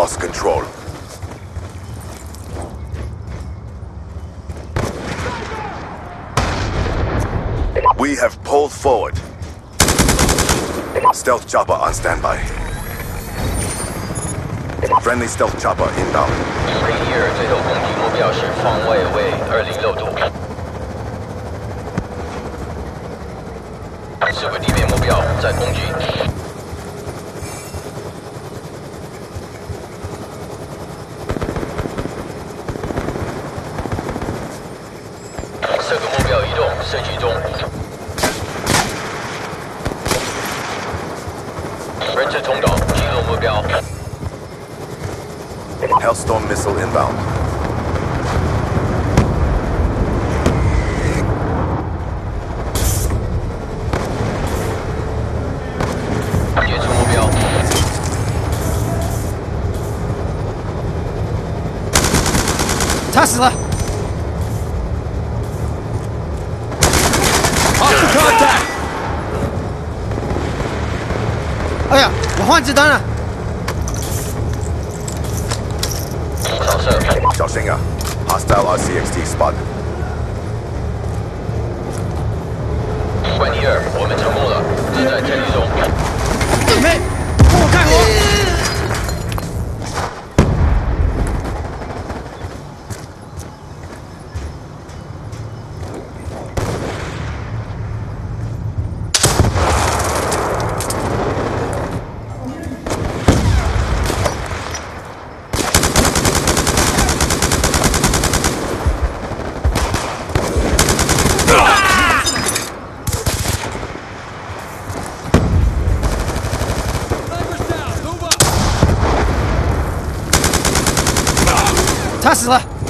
lost control. We have pulled forward. Stealth chopper on standby. Friendly stealth chopper inbound. 黑伊尔最后攻击目标是方位为二零六度。四个地面目标在攻击。 标移动，射击中。人质通道击落目标。Hellstorm missile inbound. 解除目标。他死了。哎呀，我换子弹了。小心啊！Hostile RCXD spotted. 关尼尔，我们成功了，正在监狱中。他死了。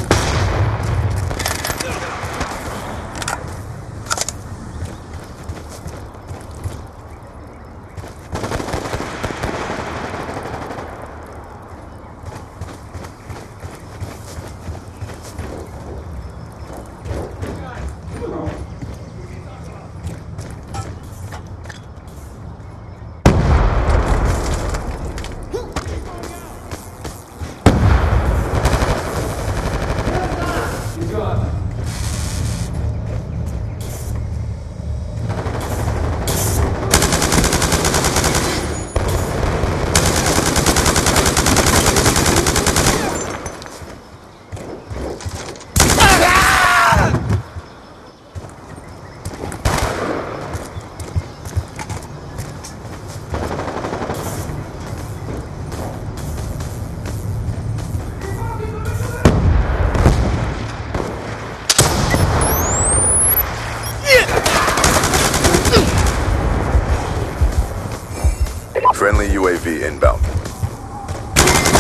Friendly UAV inbound.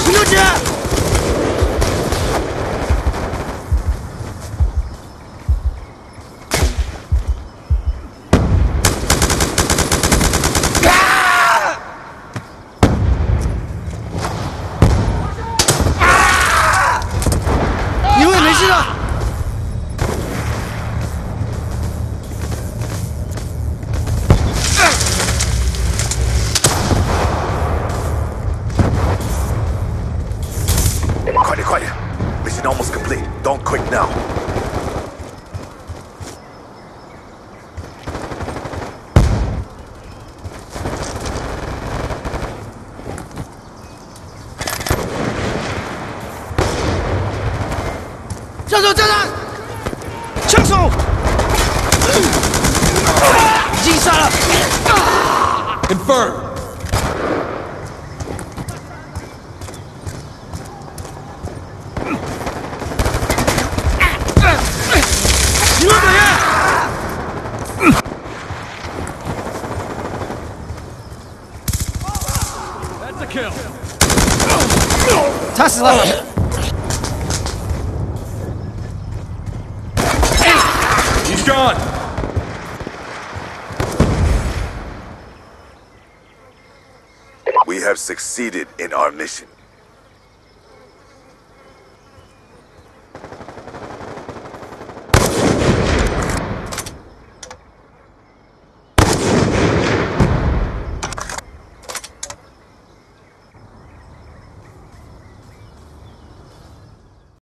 十 Quiet. Mission almost complete. Don't quit now. Confirmed. Tesla! He's gone! We have succeeded in our mission.